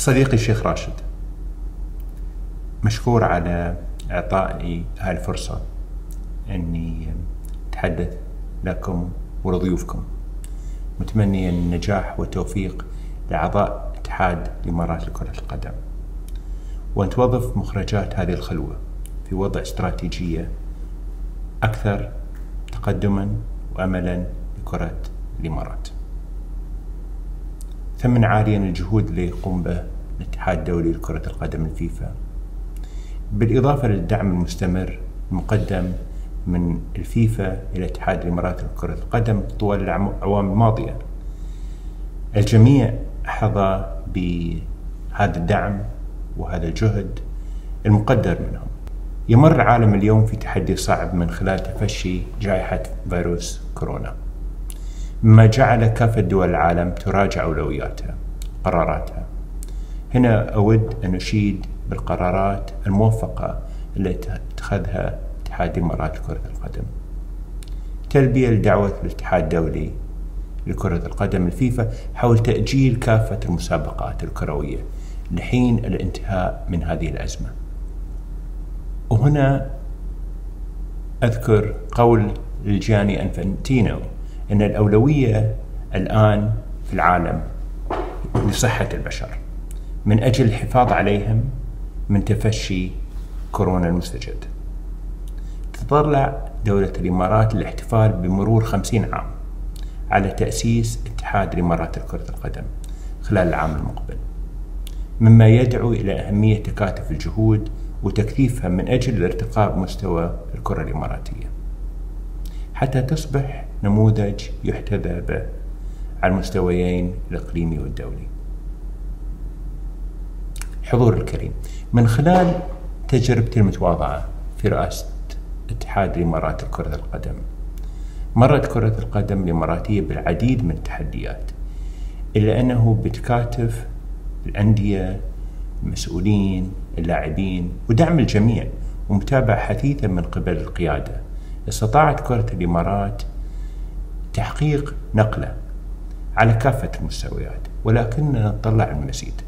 صديقي الشيخ راشد مشكور على إعطائي هاي الفرصة أني أتحدث لكم ولضيوفكم. متمنيا النجاح والتوفيق لأعضاء اتحاد الإمارات لكرة القدم. وأن توظف مخرجات هذه الخلوة في وضع استراتيجية أكثر تقدما وأملا لكرة الإمارات. ثمن عاليا الجهود اللي يقوم به الاتحاد الدولي لكرة القدم الفيفا. بالإضافة للدعم المستمر المقدم من الفيفا إلى اتحاد الإمارات لكرة القدم طوال الأعوام الماضية. الجميع حظى بهذا الدعم وهذا الجهد المقدر منهم. يمر العالم اليوم في تحدي صعب من خلال تفشي جائحة فيروس كورونا. مما جعل كافة دول العالم تراجع أولوياتها قراراتها هنا أود أن أشيد بالقرارات الموفقة التي اتخذها اتحاد إمارات كرة القدم. تلبية لدعوة الاتحاد الدولي لكرة القدم الفيفا حول تأجيل كافة المسابقات الكروية لحين الانتهاء من هذه الأزمة. وهنا أذكر قول الجاني أنفنتينو أن الأولوية الآن في العالم لصحة البشر من أجل الحفاظ عليهم من تفشي كورونا المستجد. تتطلع دولة الإمارات للاحتفال بمرور خمسين عام على تأسيس اتحاد الإمارات لكرة القدم خلال العام المقبل. مما يدعو إلى أهمية تكاتف الجهود وتكثيفها من أجل ارتقاء مستوى الكرة الإماراتية. حتى تصبح نموذج يحتذى به على المستويين الإقليمي والدولي. حضور الكريم. من خلال تجربتي المتواضعة في رئاسة اتحاد الإمارات لكرة القدم مرت كرة القدم الإماراتية بالعديد من التحديات إلا أنه بتكاتف الأندية المسؤولين اللاعبين ودعم الجميع ومتابعة حثيثة من قبل القيادة. استطاعت كرة الإمارات تحقيق نقلة على كافة المستويات ولكننا نتطلع المزيد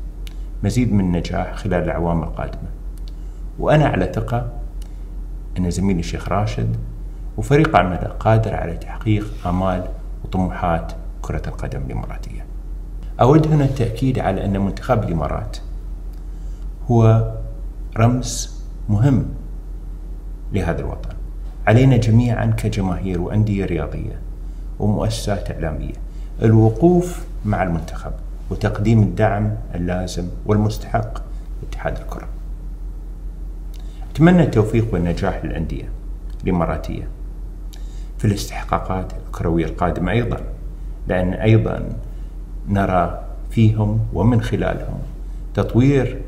مزيد من النجاح خلال الأعوام القادمة. وأنا على ثقة أن زميلي الشيخ راشد وفريق عمله قادر على تحقيق آمال وطموحات كرة القدم الإماراتية. أود هنا التأكيد على أن منتخب الإمارات هو رمز مهم لهذا الوطن. علينا جميعا كجماهير وأندية رياضية ومؤسسات إعلامية. الوقوف مع المنتخب وتقديم الدعم اللازم والمستحق لاتحاد الكرة. أتمنى التوفيق والنجاح للأندية الإماراتية في الاستحقاقات الكروية القادمة أيضا لأن أيضا نرى فيهم ومن خلالهم تطوير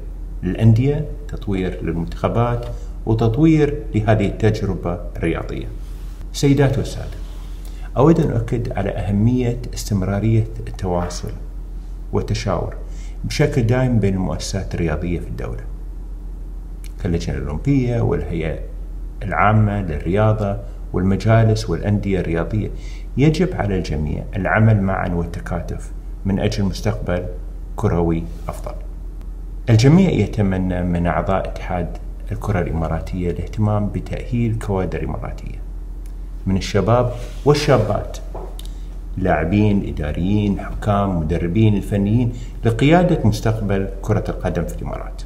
للأندية تطوير للمنتخبات وتطوير لهذه التجربة الرياضية. سيدات والسادة أود أن أؤكد على أهمية استمرارية التواصل والتشاور بشكل دائم بين المؤسسات الرياضية في الدولة. كاللجنة الأولمبية والهيئة العامة للرياضة والمجالس والأندية الرياضية يجب على الجميع العمل معا والتكاتف من أجل مستقبل كروي أفضل. الجميع يتمنى من أعضاء اتحاد الكرة الإماراتية الاهتمام بتأهيل كوادر إماراتية. من الشباب والشابات لاعبين إداريين حكام مدربين الفنيين لقيادة مستقبل كرة القدم في الإمارات.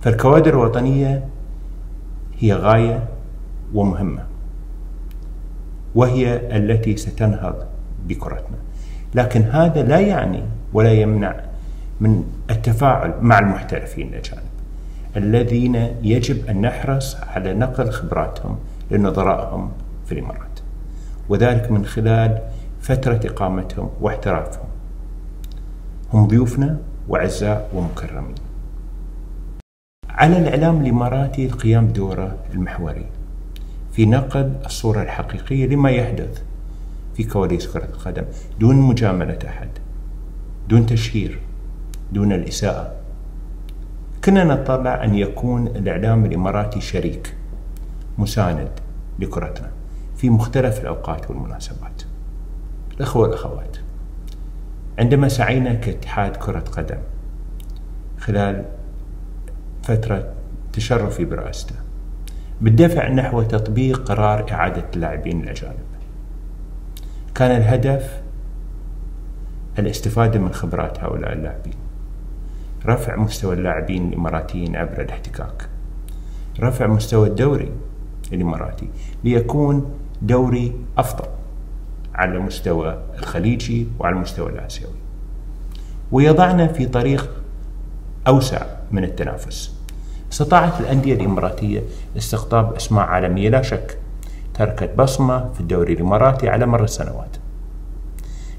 فالكوادر الوطنية هي غاية ومهمة وهي التي ستنهض بكرتنا. لكن هذا لا يعني ولا يمنع من التفاعل مع المحترفين الأجانب. الذين يجب أن نحرص على نقل خبراتهم لنظرائهم في الإمارات. وذلك من خلال فترة إقامتهم واحترافهم. هم ضيوفنا وعزاء ومكرمين. على الإعلام الإماراتي القيام بدوره المحوري في نقل الصورة الحقيقية لما يحدث في كواليس كرة القدم دون مجاملة أحد دون تشهير دون الإساءة. كنا نطلع أن يكون الإعلام الإماراتي شريك مساند لكرتنا في مختلف الأوقات والمناسبات. الأخوة والأخوات عندما سعينا كاتحاد كرة قدم خلال فترة تشرفي برئاسته بالدفع نحو تطبيق قرار إعادة اللاعبين الأجانب. كان الهدف الاستفادة من خبرات هؤلاء اللاعبين. رفع مستوى اللاعبين الإماراتيين عبر الاحتكاك. رفع مستوى الدوري الإماراتي ليكون دوري أفضل على المستوى الخليجي وعلى المستوى الآسيوي. ويضعنا في طريق أوسع من التنافس. استطاعت الأندية الإماراتية استقطاب أسماء عالمية لا شك. تركت بصمة في الدوري الإماراتي على مر السنوات.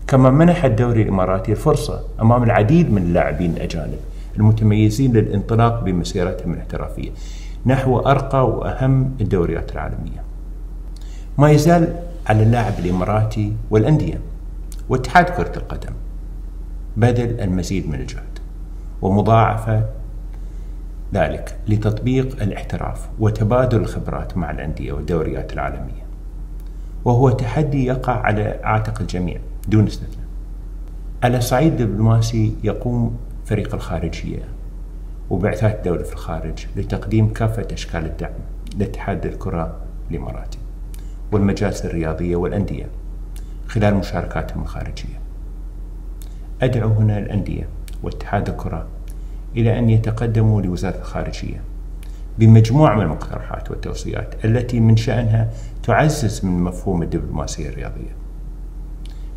كما منح الدوري الإماراتي الفرصة أمام العديد من اللاعبين الأجانب المتميزين للانطلاق بمسيرتهم الاحترافية. نحو أرقى وأهم الدوريات العالمية. ما يزال على اللاعب الإماراتي والأندية واتحاد كرة القدم بذل المزيد من الجهد ومضاعفة ذلك لتطبيق الاحتراف وتبادل الخبرات مع الأندية والدوريات العالمية. وهو تحدي يقع على عاتق الجميع دون استثناء. على الصعيد الدبلوماسي يقوم فريق الخارجية وبعثات الدولة في الخارج لتقديم كافة أشكال الدعم لاتحاد الكرة الإماراتي والمجالس الرياضية والأندية خلال مشاركاتهم الخارجية. أدعو هنا الأندية واتحاد الكرة إلى أن يتقدموا لوزارة الخارجية بمجموعة من المقترحات والتوصيات التي من شأنها تعزز من مفهوم الدبلوماسية الرياضية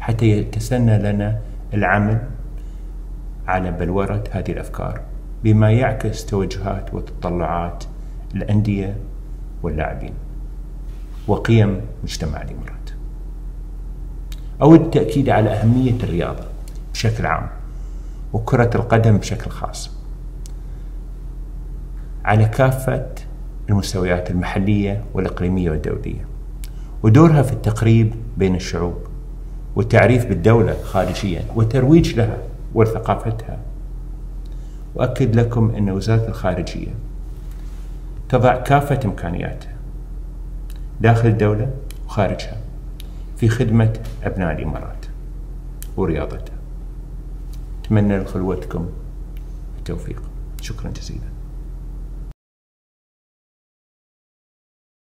حتى يتسنى لنا العمل على بلورة هذه الأفكار بما يعكس توجهات وتطلعات الأندية واللاعبين وقيم مجتمع الإمارات. أود التأكيد على أهمية الرياضة بشكل عام وكرة القدم بشكل خاص على كافة المستويات المحلية والإقليمية والدولية ودورها في التقريب بين الشعوب والتعريف بالدولة خارجيا والترويج لها وثقافتها. وأكد لكم أن وزارة الخارجية تضع كافة إمكانياتها داخل الدولة وخارجها في خدمة أبناء الإمارات ورياضتها. أتمنى لخلوتكم التوفيق. شكرا جزيلا.